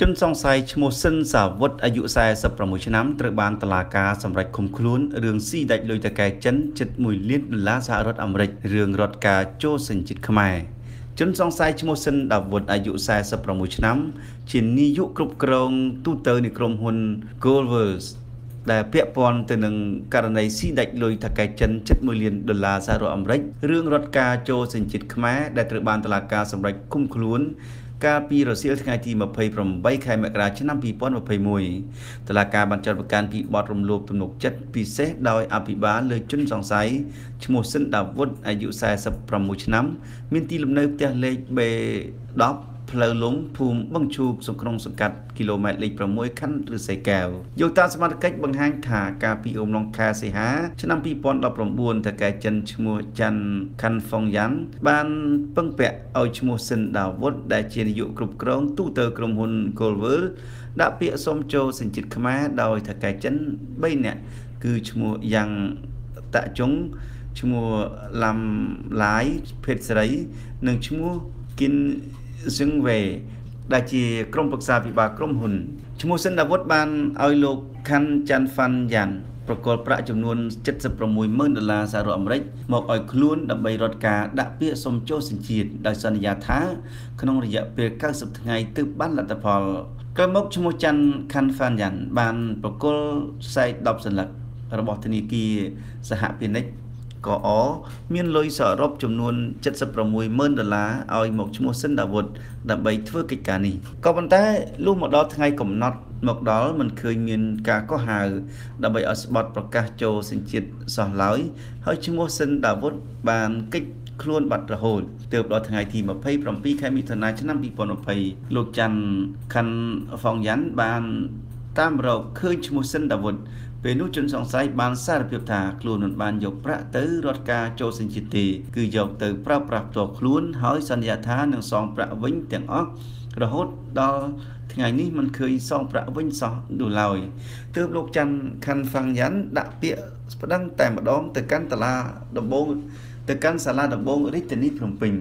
ជនសង្ស័យឈ្មោះសិនសាវុតអាយុ46ឆ្នាំត្រូវបានតុលាការសម្រេចឃុំខ្លួនរឿងស៊ីដាច់លុយតកែចិនជិត1លានដុល្លារសហរដ្ឋអាមេរិករឿងរដ្ឋការចូលសញ្ជាតិខ្មែរជនសង្ស័យឈ្មោះសិនដាវុតអាយុ46ឆ្នាំ ជានាយកគ្រប់គ្រងទូតទៅនៃក្រុមហ៊ុន Goldworks ដែលពាក់ព័ន្ធទៅនឹងករណីស៊ីដាច់លុយថកែចិនជិត1លានដុល្លារសហរដ្ឋអាមេរិករឿងរដ្ឋការចូលសញ្ជាតិខ្មែរដែលត្រូវបានតុលាការសម្រេចឃុំខ្លួនកាលពីរសៀលថ្ងៃទី28ខែមករាឆ្នាំ2021តឡាការបានចាត់ប្រកាសពីបទរំលោភទំនុកចិត្តពិសេសដោយអភិបាលលើជនសង្ស័យឈ្មោះសិនដាវុតអាយុ46ឆ្នាំ មានទីលំនៅផ្ទះលេខ B10 ផ្លូវលំភូមិបឹងឈូកសង្គ្រោងសង្កាត់គីឡូម៉ែត្រលេខ6ខណ្ឌឫស្សីកែវយោតាសមត្ថកិច្ចបង្ហាញថាការពីអំឡុងខែសីហាឆ្នាំ2019តកែចិនឈ្មោះច័ន្ទខាន់ហ្វុងយ៉ាន់បានពឹងពាក់ឲ្យឈ្មោះសិនដាវុតដែលជានាយកគ្រប់គ្រងទូទៅក្រុមហ៊ុន Goldwell ដាក់ពាក្យសុំចូលសញ្ជាតិខ្មែរដោយតកែចិន3នាក់គឺឈ្មោះយ៉ាងតាក់ជុងឈ្មោះឡាំឡាយភេទស្រី និងឈ្មោះគិន សឹងវេដែលជាក្រុមប្រឹក្សាពិបាលក្រុមហ៊ុនឈ្មោះសិនដាវុតបានឲ្យលោកខាន់ចាន់ហ្វាន់យ៉ាន់ប្រកល់ប្រាក់ចំនួន76,000ដុល្លារសហរដ្ឋអាមេរិកមកឲ្យខ្លួនដើម្បីរត់ការដាក់ពាក្យសុំចូលសញ្ជាតិដោយសន្យាថា ក្នុងរយៈពេល90ថ្ងៃទើបបានលទ្ធផលក្រោយមកឈ្មោះច័ន្ទខាន់ហ្វាន់យ៉ាន់បានប្រកល់ខ្សែ10សន្លឹករបស់ធនាគារសហពាណិជ្ជ កអមានលុយសរុបចំនួន760000ដុល្លារឲ្យមកឈ្មោះសិនដាវុតដើម្បីធ្វើកិច្ចការនេះក៏ប៉ុន្តែលុះមកដល់ថ្ងៃកំណត់មកដល់មិនឃើញមានការកោះហៅដើម្បីឲ្យស្បត់ប្រកាសចូលសញ្ជាតិសោះឡើយហើយឈ្មោះសិនដាវុតបានកិច្ចខ្លួនបាត់រហូតទើបដល់ថ្ងៃទី27ខែមិថុនាឆ្នាំ2020លោកច័ន្ទខាន់ហ្វុងយ៉ាន់បាន តាមរកឃើញឈ្មោះសិនដាវុតពេលនោះជនសង្ស័យបានសារភាពថាខ្លួនមិនបានយកប្រាក់ទៅរត់ការចូលសញ្ជាតិទេគឺយកទៅប្រើប្រាស់ផ្ទាល់ខ្លួនហើយសន្យាថានឹងសងប្រាក់វិញទាំងអស់រហូតដល់ថ្ងៃនេះមិនឃើញសងប្រាក់វិញសោះនោះឡើយទើបលោកច័ន្ទខាន់ហ្វាំងយ៉ាន់ដាក់ពាក្យស្បដឹងតែម្ដងទៅកាន់តាឡាដំបងទៅកាន់សាលាដំបងរាជធានីភ្នំពេញ